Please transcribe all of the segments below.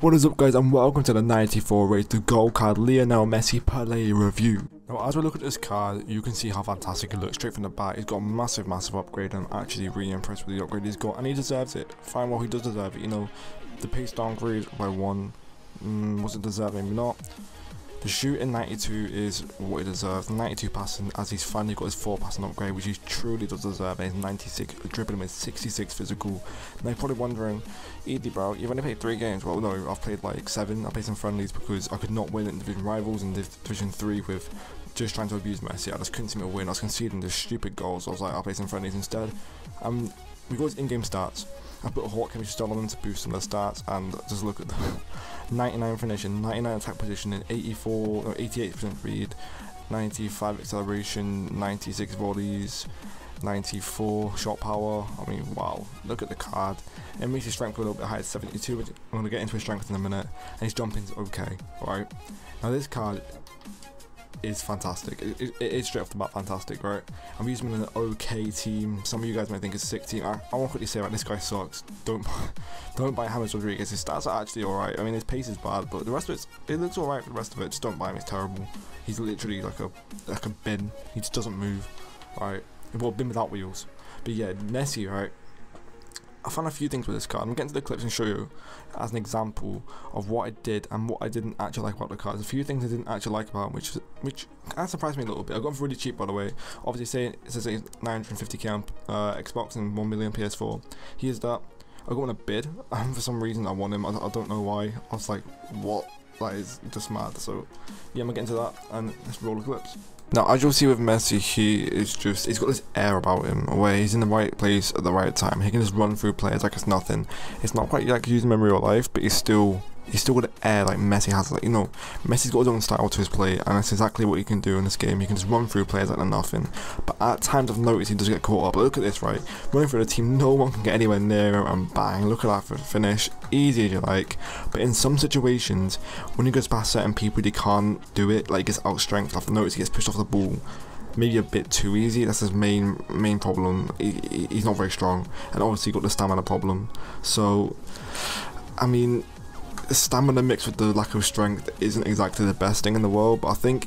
What is up guys and welcome to the 94 rated gold card Lionel Messi player review. Now as we look at this card you can see how fantastic it looks straight from the back. He's got a massive massive upgrade and I'm actually really impressed with the upgrade he's got and he deserves it. Fine well he does deserve it you know. The pace downgrade by one mm, was it deserving maybe not. The shooting 92 is what he deserves. 92 passing as he's finally got his 4 passing upgrade, which he truly does deserve. And he's 96 dribbling with 66 physical. Now you're probably wondering, Edie bro, you've only played 3 games. Well, no, I've played like 7. I played some friendlies because I could not win in Division Rivals in Division 3 with just trying to abuse Messi. I just couldn't seem to win. I was conceding the stupid goals. So I was like, I'll play some friendlies instead. Um, we got his in-game stats. I put a Hawk chemistry style on them to boost some of the stats and just look at them. 99 finishing, 99 attack positioning, 84 or 88% read, 95 acceleration, 96 volleys, 94 shot power. I mean, wow, look at the card. It makes his strength a little bit higher, 72, which I'm going to get into his strength in a minute. And his jumping's okay, alright? Now, this card is fantastic. It, it, it is straight off the bat fantastic, right? I'm using him in an okay team. Some of you guys might think it's a sick team. I, I want quickly say, right, this guy sucks. Don't don't buy James Rodriguez. His stats are actually alright. I mean, his pace is bad, but the rest of it, it looks alright for the rest of it. Just don't buy him. It's terrible. He's literally like a like a bin. He just doesn't move. Right? Well, bin without wheels. But yeah, Messi, right? I found a few things with this card. I'm getting to the clips and show you as an example of what I did and what I didn't actually like about the card. There's a few things I didn't actually like about which which kind of surprised me a little bit. I got them really cheap by the way. Obviously saying it says 950k on uh, Xbox and 1 million PS4. Here's that. I got on a bid and for some reason I won him. I, I don't know why. I was like, what? That is just mad. So yeah, I'm gonna get into that and let's roll the clips. Now, as you'll see with Messi, he is just, he's got this air about him, where he's in the right place at the right time. He can just run through players like it's nothing. It's not quite like using memory of life, but he's still he's still got the air like Messi has. Like you know, Messi's got his own style to his play, and that's exactly what he can do in this game. He can just run through players like nothing. But at times I've noticed he does get caught up. But look at this, right? Running through the team, no one can get anywhere near him, and bang! Look at that for finish, easy as you like. But in some situations, when he goes past certain people, he can't do it. Like he gets out strength. I've noticed he gets pushed off the ball maybe a bit too easy. That's his main main problem. He, he's not very strong, and obviously got the stamina problem. So, I mean, stamina mixed with the lack of strength isn't exactly the best thing in the world, but I think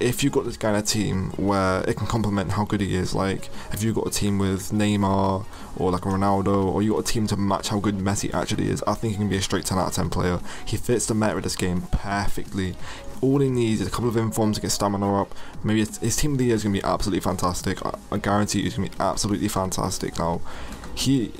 if you've got this kind of team where it can complement how good he is, like if you've got a team with Neymar or like Ronaldo, or you've got a team to match how good Messi actually is, I think he can be a straight 10 out of 10 player. He fits the meta of this game perfectly. All he needs is a couple of informs to get stamina up. Maybe his team of the year is going to be absolutely fantastic. I, I guarantee he's going to be absolutely fantastic now. He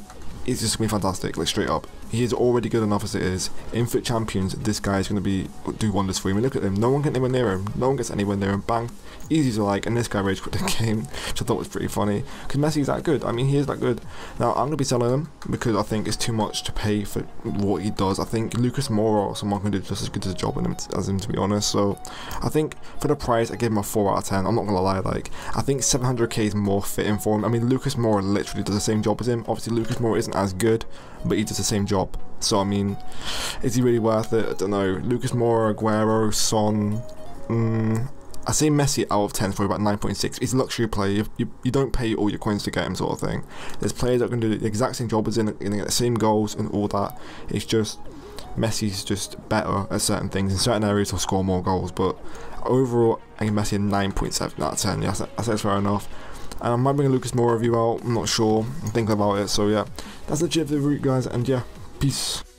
is just going to be fantastic, like straight up he is already good enough as it is. In FUT Champions, this guy is going to be do wonders for him. Look at him. No one gets anywhere near him. No one gets anywhere near him. Bang. Easy to like. And this guy rage quit the game, which I thought was pretty funny. Because Messi's that good. I mean, he is that good. Now, I'm going to be selling him because I think it's too much to pay for what he does. I think Lucas Moura or someone can do just as good a job as him, to be honest. So, I think for the price, I give him a 4 out of 10. I'm not going to lie. Like, I think 700k is more fitting for him. I mean, Lucas Moura literally does the same job as him. Obviously, Lucas Moura isn't as good, but he does the same job. So, I mean, is he really worth it? I don't know. Lucas Moura, Aguero, Son. Mm, I say Messi out of 10 for about 9.6. He's a luxury player. You, you, you, don't pay all your coins to get him, sort of thing. There's players that can do the exact same job as him, get the same goals and all that. It's just Messi's just better at certain things. In certain areas, he'll score more goals. But overall, I give Messi a 9.7 out of 10. Yeah, I say it's fair enough. And I might bring a Lucas Moura review out. I'm not sure. I'm thinking about it. So yeah, that's the gist of the route, guys. And yeah, peace.